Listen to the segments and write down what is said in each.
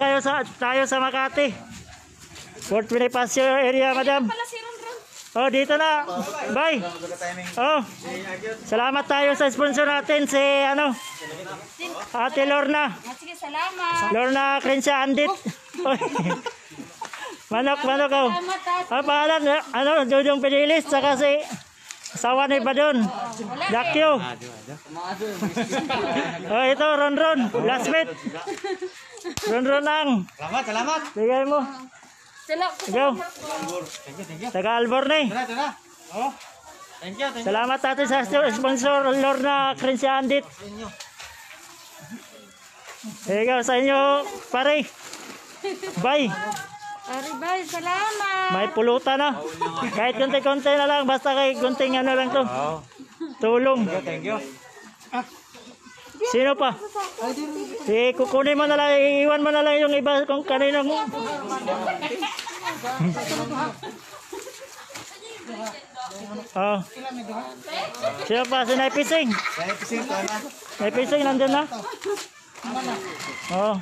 Tayo sa, tayo sa Makati. Fort Bonifacio area, madam. Oh, dito na. Bye. Oh. Salamat tayo sa sponsor natin si ano? Ate Lorna. Ah, sige, salamat. Lorna Crensya Andit. Oy. manok, manok oh. Salamat at Ang pangalan, ano, Dudong Pinilis, saka si asawa ni Badon. Dakyo. oh, ito, Ron Ron. Last bit. Ron Ron ang. Salamat, salamat. Bigay mo. sila. Go. Thank you, thank you. Taga Alborne. Tara, tara. Oh. Thank you, thank you. Salamat natin sa sponsor Lorna Crensya Andit. Here you go sa inyo, pare. Bye. Aribay, salamat. May pulutan na. Kahit konti-konti na lang, basta kay konting ano lang to. Oh. Tulong. Thank you. Sino pa? Si kukunin mo na lang, iiwan mo na lang yung iba kung kanino mo. oh. Sino pa? Si Naipising. Naipising, nandun na? Oh.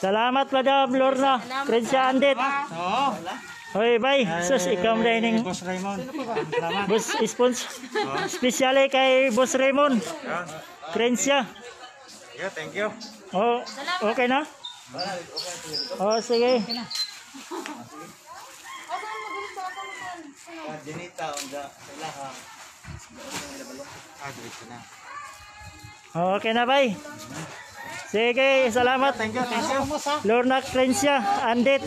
Salamat, Madam Lorna. Crensya Andit. Oo. Hoy, bye. Sus, ikaw na ining Boss Raymond. Salamat. Boss spons. Specially kay Boss Raymond. Crensya. Yeah, thank you. Oh, okay na? Oh, sige. Dinita onda sila ha. Ah. Okay na, bye. Sige, salamat. Thank you, thank you. Lorna Crensya, Andit.